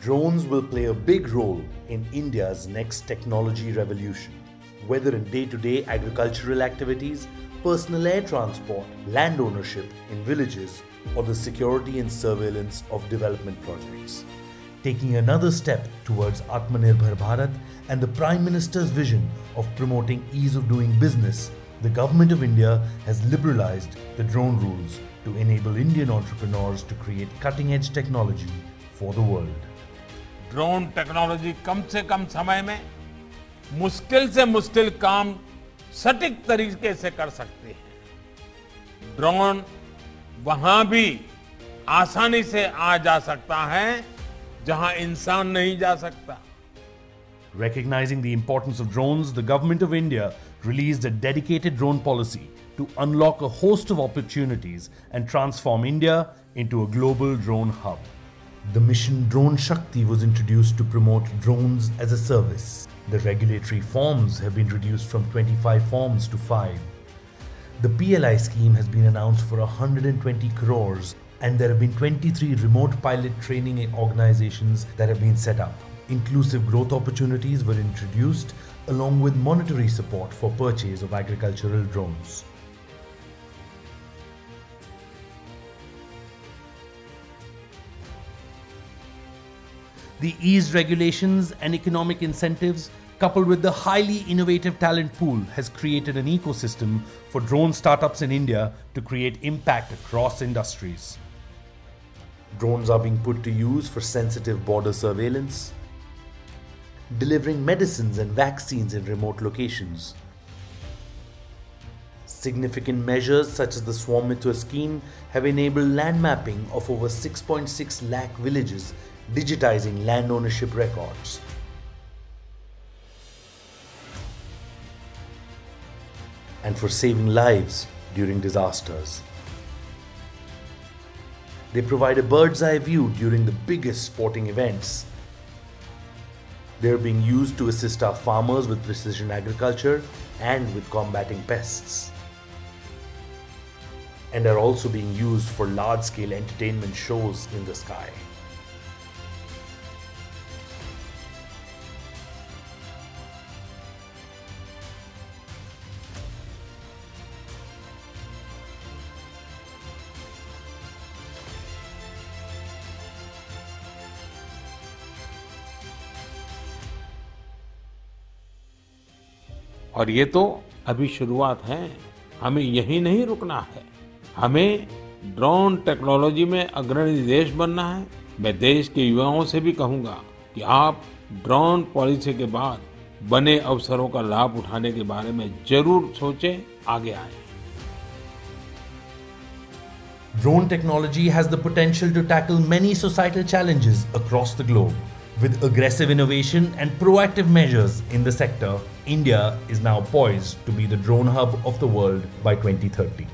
Drones will play a big role in India's next technology revolution, whether in day to day agricultural activities, personal air transport, land ownership in villages, or the security and surveillance of development projects. Taking another step towards Atmanirbhar Bharat and the Prime Minister's vision of promoting ease of doing business, the Government of India has liberalized the drone rules to enable Indian entrepreneurs to create cutting edge technology for the world. Drone technology कम से कम समय में मुश्किल से मुश्किल काम सटीक तरीके से कर सकते हैं। ड्रोन वहाँ भी आसानी से आ जा सकता है, जहाँ इंसान नहीं जा सकता। Recognising the importance of drone the government of India release the dedicated drone policy to unlock a host of opportunities and transform India into a global drone hub The mission Drone Shakti was introduced to promote drones as a service. The regulatory forms have been reduced from 25 forms to 5. The PLI scheme has been announced for 120 crores and there have been 23 remote pilot training organizations that have been set up. Inclusive growth opportunities were introduced along with monetary support for purchase of agricultural drones. The eased regulations and economic incentives, coupled with the highly innovative talent pool, has created an ecosystem for drone startups in India to create impact across industries. Drones are being put to use for sensitive border surveillance, delivering medicines and vaccines in remote locations. Significant measures such as the SVAMITVA scheme have enabled land mapping of over 6.6 lakh villages, digitizing land ownership records. And for saving lives during disasters. They provide a bird's eye view during the biggest sporting events. They are being used to assist our farmers with precision agriculture and with combating pests. And are also being used for large scale entertainment shows in the sky. और ये तो अभी शुरुआत है। हमें यही नहीं रुकना है। हमें ड्रोन टेक्नोलॉजी में अग्रणी देश बनना है। मैं देश के युवाओं से भी कहूँगा कि आप ड्रोन पॉलिसी के बाद बने अवसरों का लाभ उठाने के बारे में ज़रूर सोचें, आगे आए। Drone technology has the potential to tackle many societal challenges across the globe. With aggressive innovation and proactive measures in the sector, India is now poised to be the drone hub of the world by 2030.